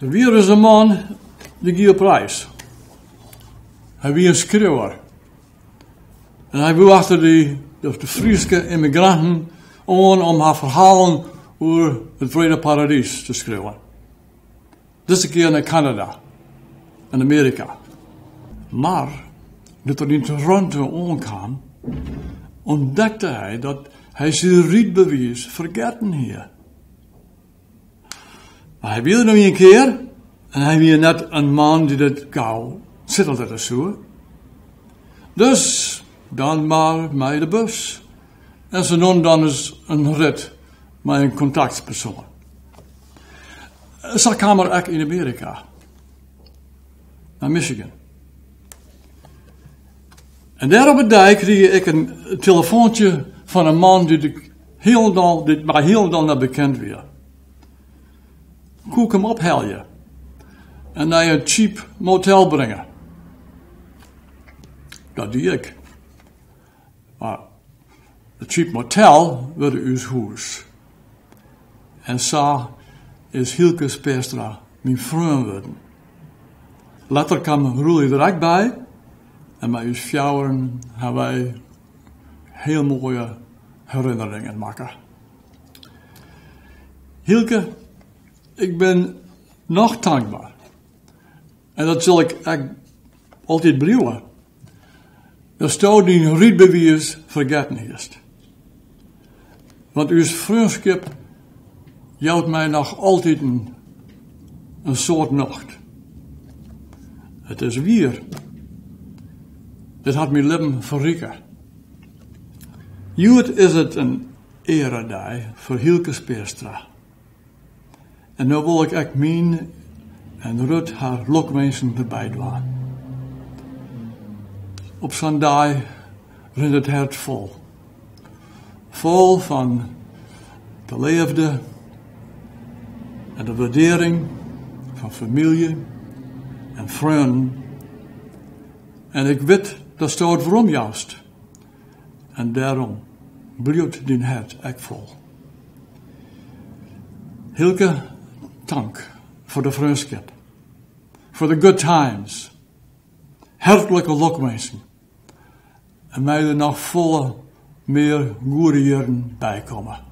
Er weer is een man die op reis. Hij was een schreeuwer. En hij wil achter die, de, de Friese immigranten aan om haar verhalen over het vrede paradijs te schreeuwen. Deze keer naar Canada en Amerika. Maar, dat er in Toronto aankwam, ontdekte hij dat hij zijn rietbewijs vergeten hier. Hij wilde nog een keer, en hij was net een man die dat gauw zittelde er zo. Dus, dan maar met de bus. En ze noemden dan eens een rit met een contactpersoon. Ze kwamen ook in Amerika. Naar Michigan. En daar op het dijk kreeg ik een telefoontje van een man die, heel dan, die mij heel dan naar bekend weer. Koek hem ophalen. En naar een cheap motel brengen. Dat doe ik. Maar de cheap motel werd uw huis. En zo is Hielke Speerstra mijn vriend worden. Later kwam Roelie er ook bij. En met uw fjouwen hebben wij heel mooie herinneringen maken. Hielke, ik ben nog dankbaar. En dat zal ik altijd blijven. Dat stout die rietbewijs vergeten is. Want uw vriendschap jouwt mij nog altijd een, soort nacht. Het is weer. Dit had mijn leven verrieken. Juut is het een eredag voor Hielke Speerstra. En nu wil ik ook mijn en Rut haar lokwensen erbij doen. Op zo'n dag rent het hart vol. Vol van de leefde en de waardering van familie en vrienden. En ik weet, dat staat waarom juist. En daarom bloedt din hart ook vol. Hilke, dank voor de vriendschap. Voor de good times. Hartelijke lokwensen. En mij er nog volle meer goede jaren bij komen.